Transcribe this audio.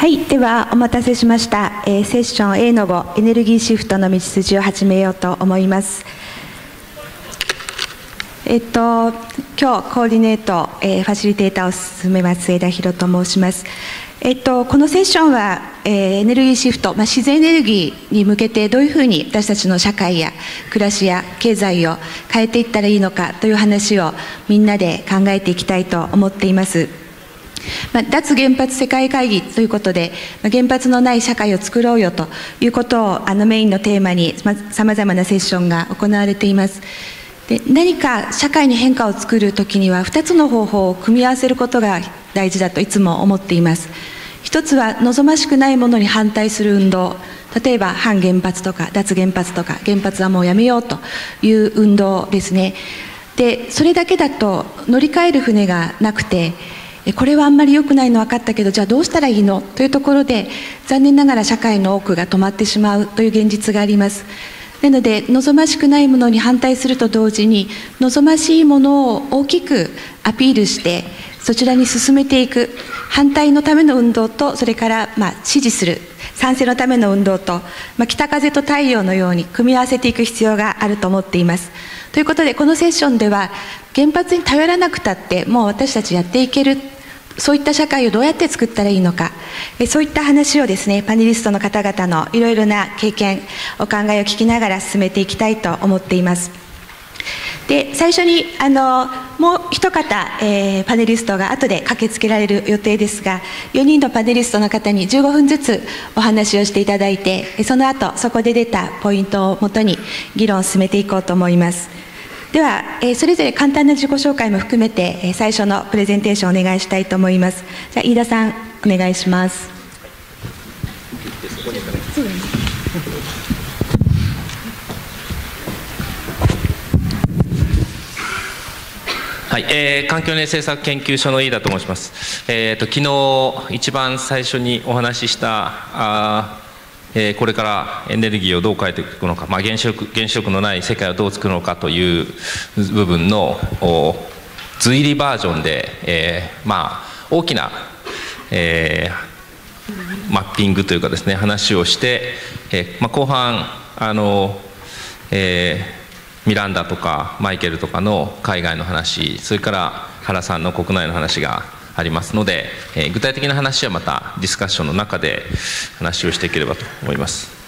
はい、ではお待たせしました、えーセッション A の5エネルギーシフトの道筋を始めようと思います。えっと今日コーディネート、えーファシリテーターを進めます枝弘と申します。えっとこのセッションは、えーエネルギーシフト、まあ、自然エネルギーに向けてどういうふうに私たちの社会や暮らしや経済を変えていったらいいのかという話をみんなで考えていきたいと思っています。まあ、脱原発世界会議ということで、まあ、原発のない社会を作ろうよということをあのメインのテーマにさまざまなセッションが行われています。で何か社会に変化を作るときには2つの方法を組み合わせることが大事だといつも思っています。一つは望ましくないものに反対する運動例えば反原発とか脱原発とか原発はもうやめようという運動ですねでそれだけだと乗り換える船がなくてこれはあんまり良くないの分かったけどじゃあどうしたらいいの？というところで残念ながら社会の多くが止まってしまうという現実があります。なので望ましくないものに反対すると同時に望ましいものを大きくアピールしてそちらに進めていく。反対のための運動とそれからまあ支持する。賛成のための運動と、まあ、北風と太陽のように組み合わせていく必要があると思っています。ということでこのセッションでは原発に頼らなくたってもう私たちやっていけるそういった社会をどうやって作ったらいいのか。そういった話をですねパネリストの方々のいろいろな経験お考えを聞きながら進めていきたいと思っています。で最初にあのもう一方、えー、パネリストが後で駆けつけられる予定ですが4人のパネリストの方に15分ずつお話をしていただいてその後そこで出たポイントをもとに議論を進めていこうと思います。では、えー、それぞれ簡単な自己紹介も含めて、最初のプレゼンテーションをお願いしたいと思います。じゃあ飯田さんお願いします、えー、環境年政策研究所の飯田と申します。えっ、ー、と昨日一番最初にお話ししたあ、えー、これからエネルギーをどう変えていくのか、まあ原子力原子力のない世界をどう作るのかという部分の随理バージョンで、えー、まあ大きな、えー、マッピングというかですね話をして、えー、まあ後半あの、えーミランダとかマイケルとかの海外の話それから原さんの国内の話がありますので、えー、具体的な話はまたディスカッションの中で話をしていければと思います。